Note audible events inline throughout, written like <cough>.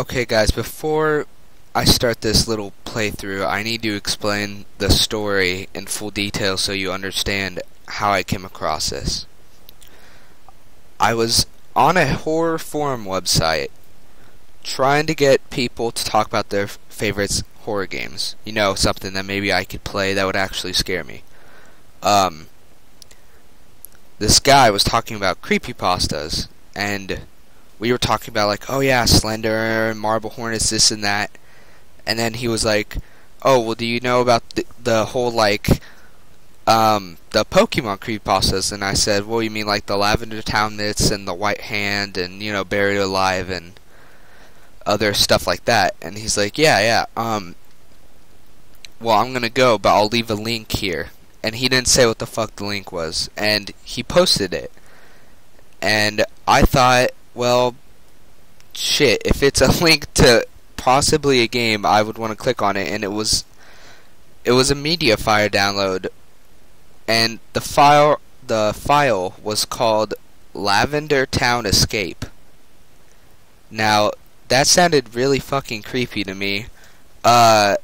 Okay guys, before I start this little playthrough, I need to explain the story in full detail so you understand how I came across this. I was on a horror forum website trying to get people to talk about their favorite horror games. You know, something that maybe I could play that would actually scare me. Um, this guy was talking about creepypastas, and we were talking about like, oh yeah, Slender, Marble Hornets, this and that, and then he was like, oh well, do you know about the, the whole like, um, the Pokemon creepypastas? And I said, well, you mean like the Lavender Town myths and the White Hand and you know Buried Alive and other stuff like that? And he's like, yeah, yeah. Um, well, I'm gonna go, but I'll leave a link here. And he didn't say what the fuck the link was, and he posted it. And I thought well, shit, if it's a <laughs> link to possibly a game, I would want to click on it, and it was, it was a MediaFire download, and the file, the file was called Lavender Town Escape. Now, that sounded really fucking creepy to me, uh,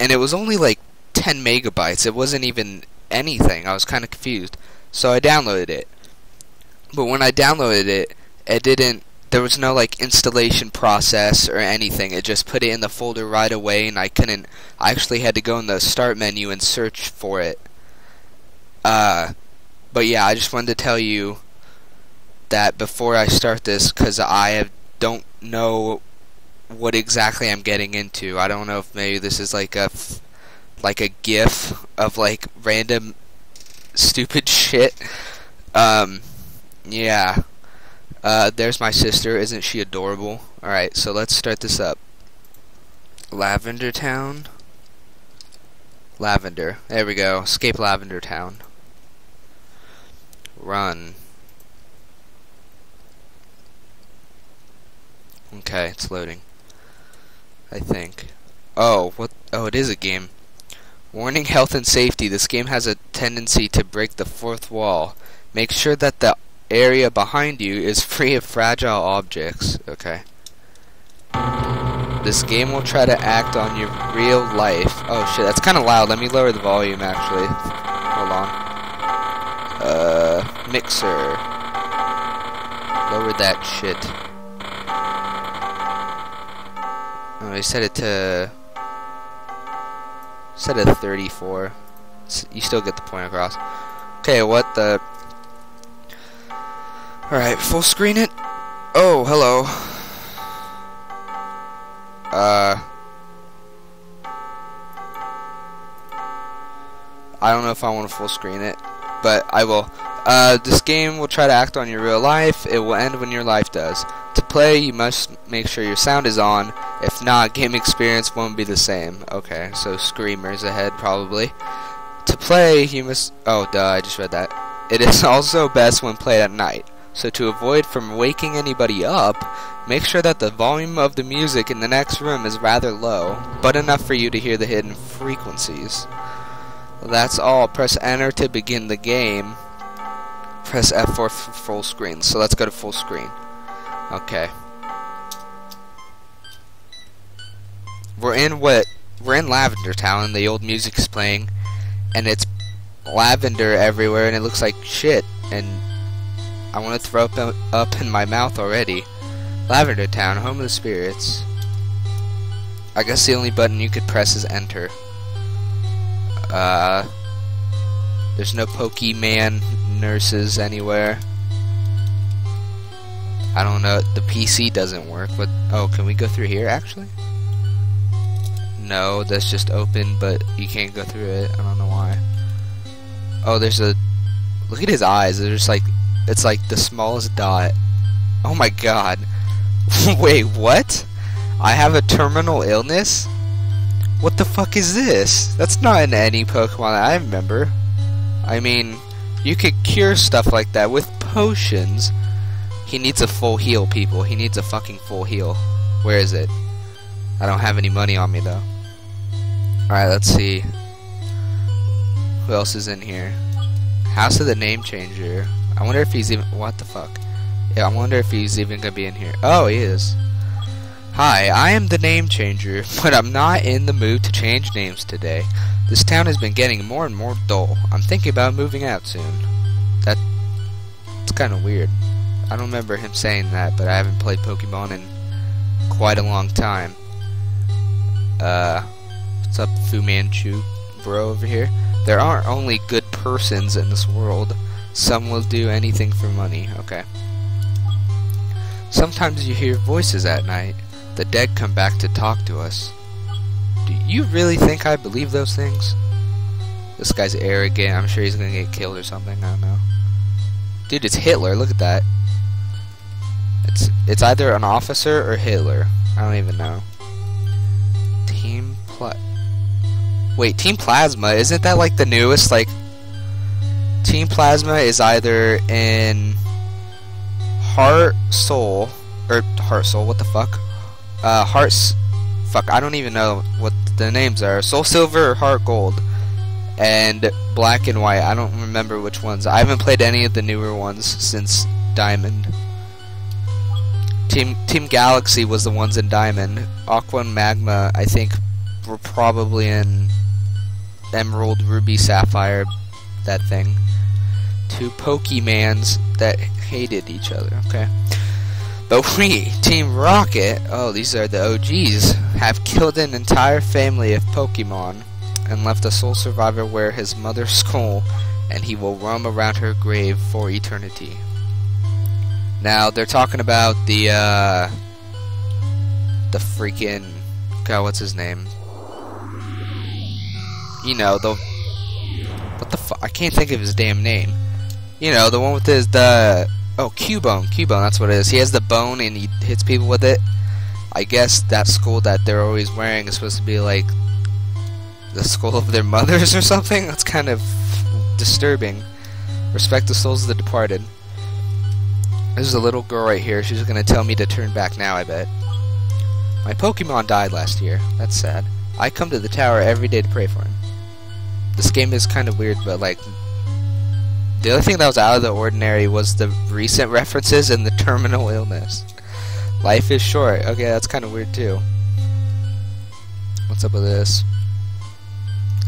and it was only like 10 megabytes, it wasn't even anything, I was kind of confused, so I downloaded it. But when I downloaded it, it didn't there was no like installation process or anything. It just put it in the folder right away and I couldn't I actually had to go in the start menu and search for it. Uh but yeah I just wanted to tell you that before I start this cuz I have, don't know what exactly I'm getting into. I don't know if maybe this is like a like a gif of like random stupid <laughs> shit. Um yeah uh, there's my sister. Isn't she adorable? Alright, so let's start this up. Lavender Town. Lavender. There we go. Escape Lavender Town. Run. Okay, it's loading. I think. Oh, what? Oh, it is a game. Warning health and safety. This game has a tendency to break the fourth wall. Make sure that the area behind you is <laughs> free of fragile objects. Okay. This game will try to act on your real life. Oh shit, that's kind of loud. Let me lower the volume actually. Hold on. Uh, mixer. Lower that shit. Oh, I set it to set it to 34. You still get the point across. Okay, what the Alright, full screen it. Oh, hello. Uh... I don't know if I want to full screen it, but I will. Uh, this game will try to act on your real life. It will end when your life does. To play, you must make sure your sound is on. If not, game experience won't be the same. Okay, so screamers ahead, probably. To play, you must... Oh, duh, I just read that. It is <laughs> also best when played at night. So to avoid from waking anybody up, make sure that the volume of the music in the next room is rather low, but enough for you to hear the hidden frequencies. That's all. Press enter to begin the game. Press F4 for full screen. So let's go to full screen. Okay. We're in what? We're in Lavender Town. And the old music's playing, and it's lavender everywhere, and it looks like shit. And I want to throw up, up in my mouth already. Lavender Town, home of the spirits. I guess the only button you could press is enter. Uh, there's no Pokemon nurses anywhere. I don't know. The PC doesn't work. But oh, can we go through here actually? No, that's just open, but you can't go through it. I don't know why. Oh, there's a. Look at his eyes. They're just like it's like the smallest dot. Oh my god. <laughs> Wait, what? I have a terminal illness? What the fuck is this? That's not in any Pokemon I remember. I mean, you could cure stuff like that with potions. He needs a full heal, people. He needs a fucking full heal. Where is it? I don't have any money on me, though. Alright, let's see. Who else is in here? House of the Name Changer. I wonder if he's even. What the fuck? Yeah, I wonder if he's even gonna be in here. Oh, he is. Hi, I am the name changer, <laughs> but I'm not in the mood to change names today. This town has been getting more and more dull. I'm thinking about moving out soon. That's kind of weird. I don't remember him saying that, but I haven't played Pokemon in quite a long time. Uh, what's up, Fu Manchu bro over here? There aren't only good persons in this world. Some will do anything for money. Okay. Sometimes you hear voices at night. The dead come back to talk to us. Do you really think I believe those things? This guy's arrogant. I'm sure he's gonna get killed or something. I don't know. Dude, it's Hitler. Look at that. It's it's either an officer or Hitler. I don't even know. Team Pla Wait, Team Plasma, isn't that like the newest like Team Plasma is either in Heart Soul or Heart Soul, what the fuck? Uh Hearts fuck, I don't even know what the names are. Soul Silver or Heart Gold. And Black and White. I don't remember which ones. I haven't played any of the newer ones since Diamond. Team Team Galaxy was the ones in Diamond. Aqua and Magma, I think, were probably in Emerald, Ruby, Sapphire, that thing. Two Pokemans that hated each other, okay? But we, Team Rocket, oh, these are the OGs, have killed an entire family of Pokemon and left a sole survivor wear his mother's skull, and he will roam around her grave for eternity. Now they're talking about the uh, the freaking God, what's his name? You know the what the fuck? I can't think of his damn name. You know the one with his the oh Cubone, Cubone. That's what it is. He has the bone and he hits people with it. I guess that skull that they're always wearing is supposed to be like the skull of their <laughs> mothers or something. That's kind of disturbing. Respect the souls of the departed. There's a little girl right here. She's gonna tell me to turn back now, I bet. My Pokemon died last year. That's sad. I come to the tower every day to pray for him. This game is kind of weird, but like... The only thing that was out of the ordinary was the recent references and the terminal illness. Life is short. Okay, that's kind of weird too. What's up with this?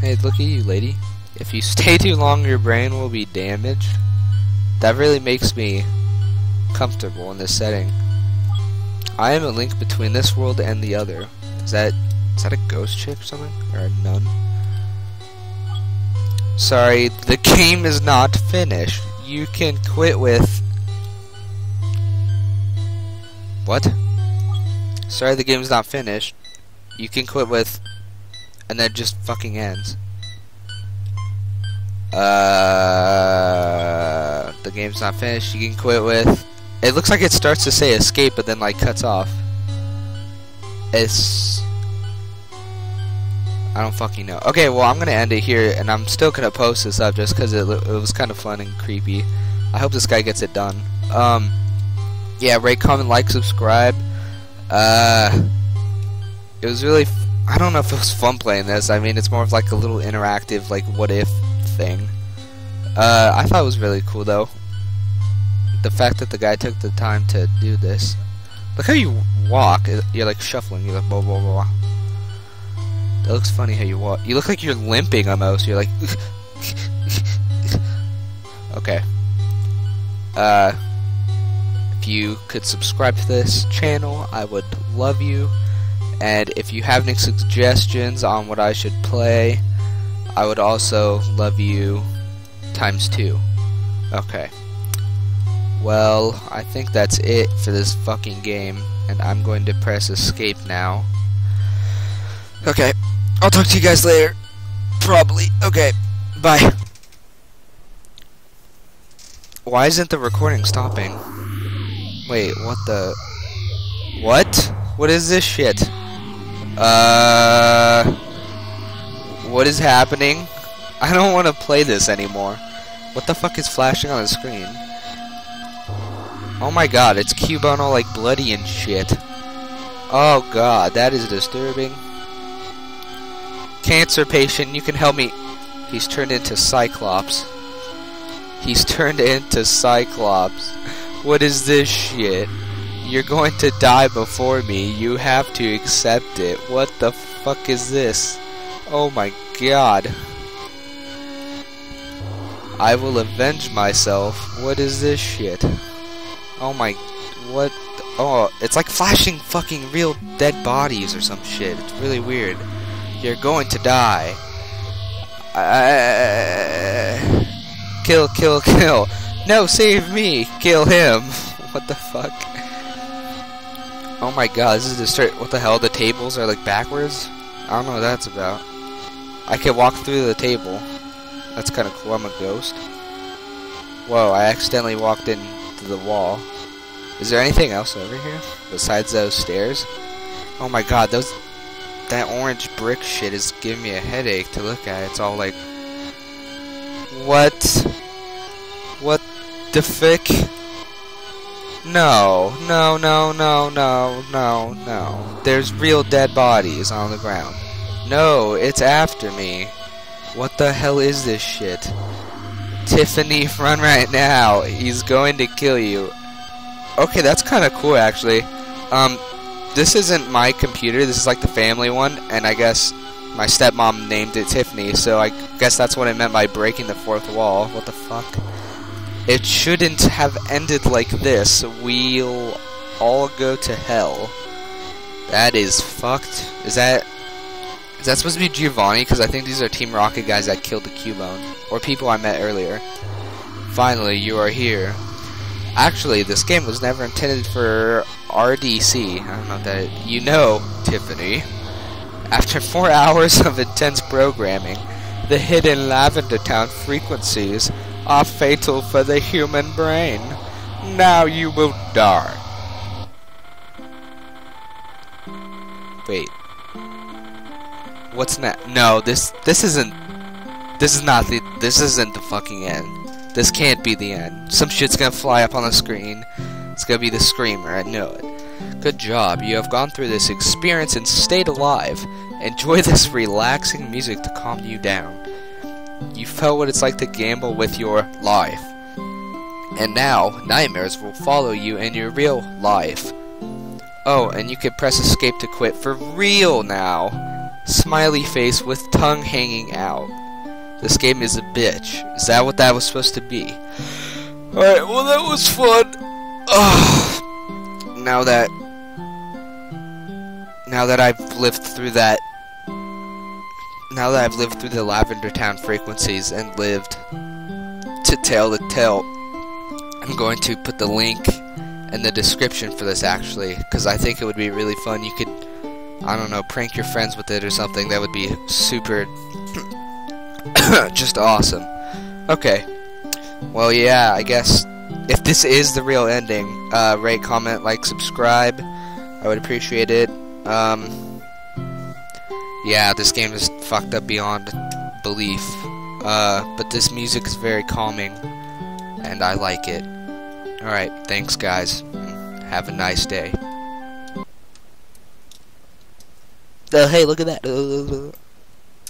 Hey, look at you, lady. If you <laughs> stay too long, your brain will be damaged. That really makes me comfortable in this setting. I am a link between this world and the other. Is that is that a ghost chick or something? Or a nun? Sorry, the game is not finished. You can quit with What? Sorry the game's not finished. You can quit with and then just fucking ends. Uh the game's not finished. You can quit with it looks like it starts to say escape, but then like cuts off. It's I don't fucking know. Okay, well I'm gonna end it here, and I'm still gonna post this up just because it, it was kind of fun and creepy. I hope this guy gets it done. Um, yeah, rate, comment, like, subscribe. Uh, it was really. I don't know if it was fun playing this. I mean, it's more of like a little interactive, like what if thing. Uh, I thought it was really cool though the fact that the guy took the time to do this. Look how you walk. You're like shuffling. You're like blah blah blah. That looks funny how you walk. You look like you're limping almost. You're like. <laughs> okay. Uh, if you could subscribe to this channel, I would love you. And if you have any suggestions on what I should play, I would also love you times two. Okay. Well, I think that's it for this fucking game, and I'm going to press escape now. Okay, I'll talk to you guys later. Probably. Okay, bye. Why isn't the recording stopping? Wait, what the... What? What is this shit? Uh... What is happening? I don't want to play this anymore. What the fuck is flashing on the screen? Oh my god, it's Cubone all like bloody and shit. Oh god, that is disturbing. Cancer patient, you can help me. He's turned into Cyclops. He's turned into Cyclops. What is this shit? You're going to die before me. You have to accept it. What the fuck is this? Oh my god. I will avenge myself. What is this shit? Oh my... What? Oh, it's like flashing fucking real dead bodies or some shit. It's really weird. You're going to die. Uh, kill, kill, kill. No, save me. Kill him. <laughs> what the fuck? Oh my god, this is the start. What the hell? The tables are like backwards? I don't know what that's about. I can walk through the table. That's kind of cool. I'm a ghost. Whoa, I accidentally walked into the wall. Is there anything else over here besides those stairs? Oh my god, those that orange brick shit is giving me a headache to look at. It's all like What? What the fick? No, no, no, no, no, no, no. There's real dead bodies on the ground. No, it's after me. What the hell is this shit? Tiffany, <laughs> run right now. He's going to kill you. Okay, that's kind of cool, actually. Um, this isn't my computer. This is like the family one, and I guess my stepmom named it Tiffany, so I guess that's what I meant by breaking the fourth wall. What the fuck? It shouldn't have ended like this. We'll all go to hell. That is fucked. Is that... Is that supposed to be Giovanni? Because I think these are Team Rocket guys that killed the Cubone. Or people I met earlier. Finally, you are here. Actually, this game was never intended for RDC. I don't know that you know, Tiffany. After four <laughs> hours of intense programming, the hidden Lavender Town frequencies are fatal for the human brain. Now you will die. Wait. What's next? No, this this isn't. This is not the. This isn't the fucking end. This can't be the end. Some shit's gonna fly up on the screen. It's gonna be the screamer, I know it. Good job, you have gone through this experience and stayed alive. Enjoy <laughs> this relaxing music to calm you down. You felt what it's like to gamble with your life. And now, nightmares will follow you in your real life. Oh, and you can press escape to quit for real now. Smiley face with tongue hanging out. This game is a bitch. Is that what that was supposed to be? Alright, well that was fun. Ugh. Now that... Now that I've lived through that... Now that I've lived through the Lavender Town frequencies and lived to tell the tale, I'm going to put the link in the description for this actually, because I think it would be really fun. You could, I don't know, prank your friends with it or something. That would be super <coughs> just awesome. Okay. Well, yeah, I guess if this is the real ending, uh, rate, comment, like, subscribe. I would appreciate it. Um, yeah, this game is fucked up beyond belief. Uh, but this music is very calming, and I like it. Alright, thanks guys. Have a nice day. Oh, hey, look at that. <laughs>